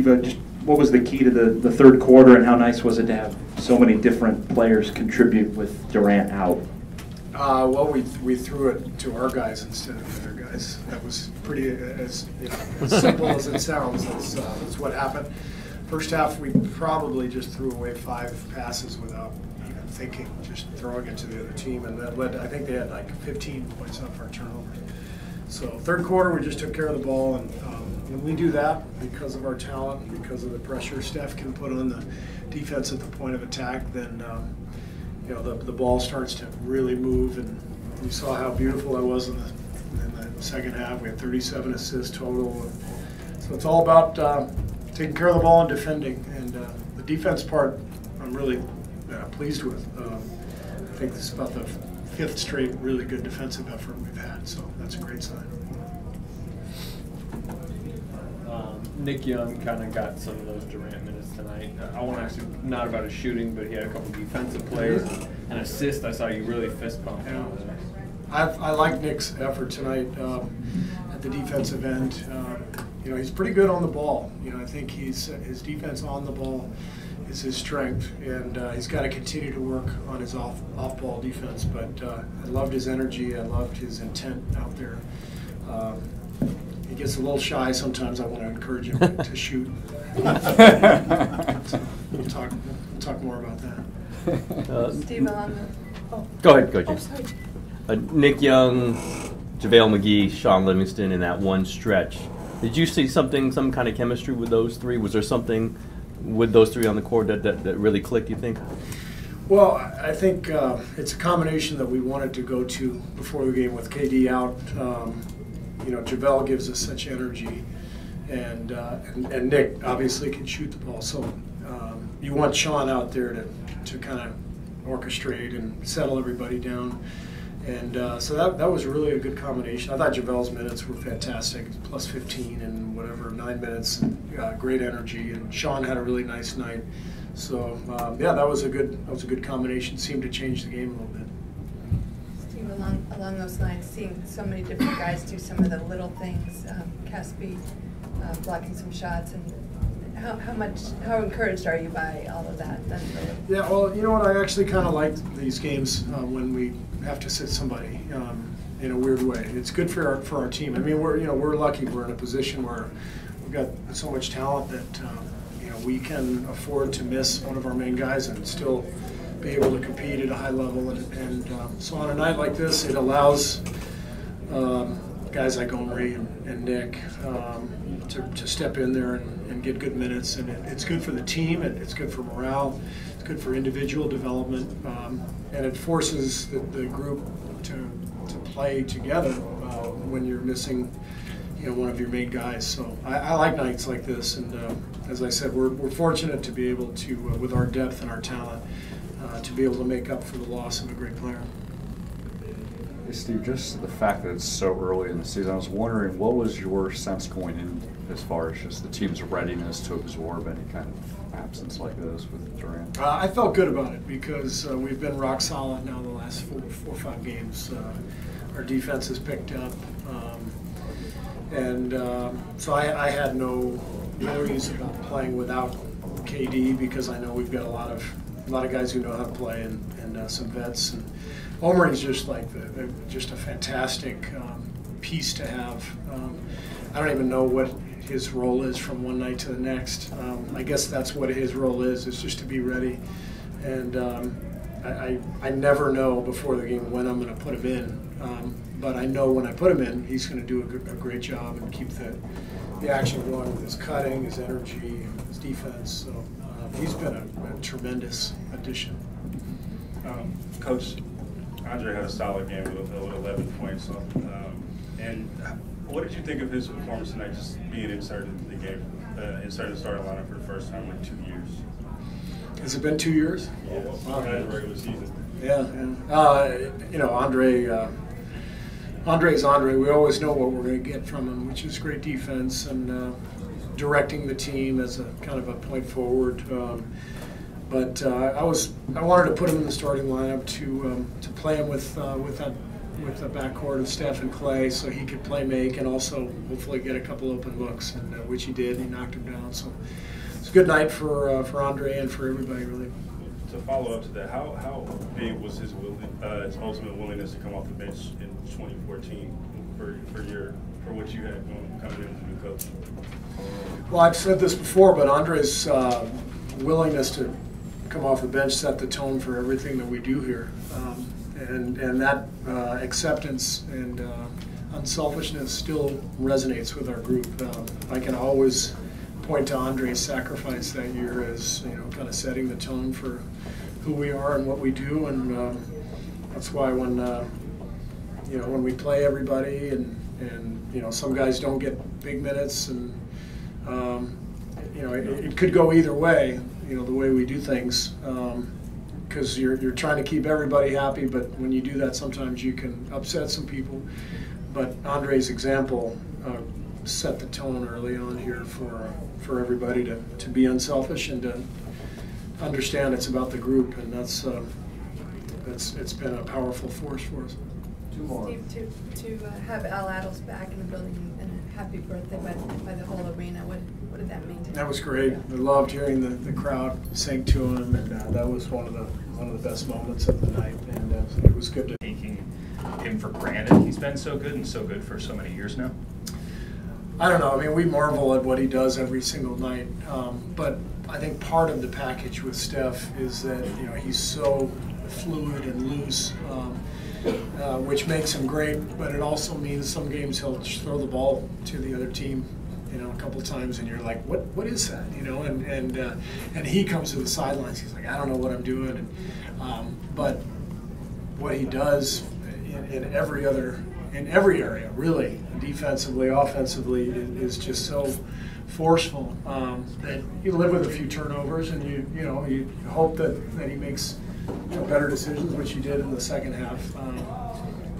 Uh, just what was the key to the, the third quarter, and how nice was it to have so many different players contribute with Durant out? Uh, well, we, we threw it to our guys instead of their guys. That was pretty as, you know, as simple as it sounds. That's, uh, that's what happened. First half, we probably just threw away five passes without even thinking, just throwing it to the other team, and that led. I think they had like 15 points off our turnovers. So third quarter, we just took care of the ball, and um, we do that because of our talent, because of the pressure Steph can put on the defense at the point of attack, then. Um, you know, the, the ball starts to really move, and you saw how beautiful that was in the, in the second half. We had 37 assists total. So it's all about uh, taking care of the ball and defending. And uh, the defense part, I'm really uh, pleased with. Um, I think this is about the fifth straight really good defensive effort we've had, so that's a great sign. Um, Nick Young kind of got some of those Durant minutes tonight. I want to ask you not about his shooting, but he had a couple defensive plays and an assist. I saw you really fist pump. Yeah. I, I like Nick's effort tonight um, at the defensive end. Uh, you know, he's pretty good on the ball. You know, I think he's his defense on the ball is his strength, and uh, he's got to continue to work on his off off ball defense. But uh, I loved his energy. I loved his intent out there. Um, he gets a little shy sometimes. I want to encourage him to shoot. so we'll talk. We'll talk more about that. Uh, Steve, on the. Oh. Go ahead, Coach. Oh. Uh, Nick Young, JaVale McGee, Shaun Livingston in that one stretch. Did you see something, some kind of chemistry with those three? Was there something with those three on the court that, that, that really clicked, you think? Well, I think uh, it's a combination that we wanted to go to before the game with KD out. Um, you know, JaVale gives us such energy, and, uh, and, and Nick obviously can shoot the ball. So um, you want Shaun out there to, to kind of orchestrate and settle everybody down. And uh, so that, that was really a good combination. I thought JaVale's minutes were fantastic, plus 15 and whatever, nine minutes, and, uh, great energy. And Shaun had a really nice night. So um, yeah, that was a good that was a good combination. Seemed to change the game a little bit. Steve, along, along those lines, seeing so many different guys do some of the little things, um, Casspi uh, blocking some shots, and how, how much, how encouraged are you by all of that? Really Yeah, well, you know what? I actually kind of like these games uh, when we have to sit somebody um, in a weird way. It's good for our for our team. I mean, we're you know we're lucky. We're in a position where we've got so much talent that um, you know we can afford to miss one of our main guys and still be able to compete at a high level. And, and um, so on a night like this, it allows um, guys like Omri and, and Nick um, to, to step in there and, and get good minutes. And it, it's good for the team, and it's good for morale, it's good for individual development, um, and it forces the, the group to, to play together uh, when you're missing you know, one of your main guys. So I, I like nights like this, and uh, as I said, we're, we're fortunate to be able to, uh, with our depth and our talent, uh, to be able to make up for the loss of a great player. Steve, just the fact that it's so early in the season, I was wondering what was your sense going in as far as just the team's readiness to absorb any kind of absence like this with Durant? Uh, I felt good about it because uh, we've been rock solid now the last four, four or five games. Uh, our defense has picked up, um, and um, so I, I had no worries about playing without KD because I know we've got a lot of a lot of guys who know how to play and, and uh, some vets. And Omri's just like the, just a fantastic um, piece to have. Um, I don't even know what his role is from one night to the next. Um, I guess that's what his role is, is just to be ready. And um, I, I, I never know before the game when I'm going to put him in. Um, but I know when I put him in, he's going to do a, a, great job and keep the, the action going with his cutting, his energy, his defense. So he's been a, a tremendous addition. Um, Coach, Andre had a solid game with, with 11 points. So, um, and what did you think of his performance tonight, just being inserted in the game, uh, inserted the starting lineup for the first time in two years? Has it been two years? Yeah, wow. regular season. Yeah, yeah. Uh, you know, Andre. Uh, Andre's Andre. We always know what we're going to get from him, which is great defense and uh, directing the team as a kind of a point forward. Um, but uh, I was I wanted to put him in the starting lineup to um, to play him with uh, with that with the backcourt of Steph and Klay, so he could play make and also hopefully get a couple open looks, and uh, which he did. He knocked him down. So it's a good night for uh, for Andre and for everybody, really. To follow up to that, how, how big was his uh, his ultimate willingness to come off the bench in 2014 for, for your, for what you had coming in as a new coach? Well, I've said this before, but Andre's uh, willingness to come off the bench set the tone for everything that we do here. Um, and, and that uh, acceptance and uh, unselfishness still resonates with our group. Um, I can always point to Andre's sacrifice that year as you know, kind of setting the tone for who we are and what we do, and um, that's why when uh, you know when we play everybody and and you know some guys don't get big minutes and um, you know it, it could go either way. You know the way we do things because you're you're trying to keep everybody happy, but when you do that, sometimes you can upset some people. But Andre's example uh, set the tone early on here for for everybody to, to be unselfish and to understand it's about the group, and that's uh, that's it's been a powerful force for us. Two more. Steve, to, to uh, have Al Attles back in the building and a happy birthday by, by the whole arena, what, what did that mean to you? That was great. I loved hearing the, the crowd sing to him, and uh, that was one of the one of the best moments of the night, and uh, it was good to. taking him for granted. He's been so good and so good for so many years now. I don't know. I mean, we marvel at what he does every single night. Um, but I think part of the package with Steph is that you know he's so fluid and loose, um, uh, which makes him great. But it also means some games he'll throw the ball to the other team, you know, a couple times, and you're like, what What is that? You know, and and uh, and he comes to the sidelines. He's like, I don't know what I'm doing. And, um, but what he does in, in every other in every area, really, defensively, offensively, is, is just so forceful um, that you live with a few turnovers, and you you know you hope that, that he makes you know, better decisions, which he did in the second half. Um,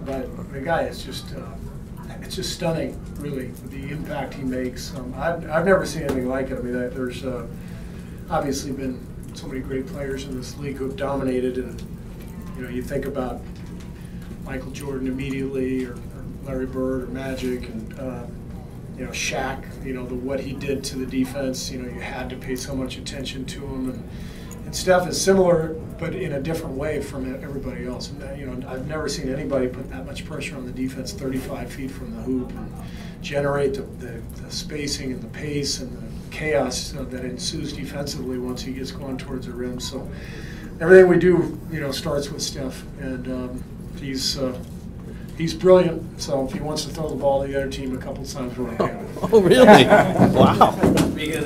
but the guy is just. Uh, it's just stunning, really, the impact he makes. Um, I've, I've never seen anything like it. I mean, there's uh, obviously been so many great players in this league who've dominated, and you know, you think about Michael Jordan immediately, or, or Larry Bird, or Magic, and uh, you know Shaq. You know the what he did to the defense. You know you had to pay so much attention to him, and, and Steph is similar, but in a different way from everybody else. And, you know I've never seen anybody put that much pressure on the defense, 35 feet from the hoop, and generate the, the, the spacing and the pace and the chaos uh, that ensues defensively once he gets going towards the rim. So everything we do, you know, starts with Steph, and um, he's uh, he's brilliant. So if he wants to throw the ball to the other team a couple times, we're okay. Oh, really? wow. Speaking of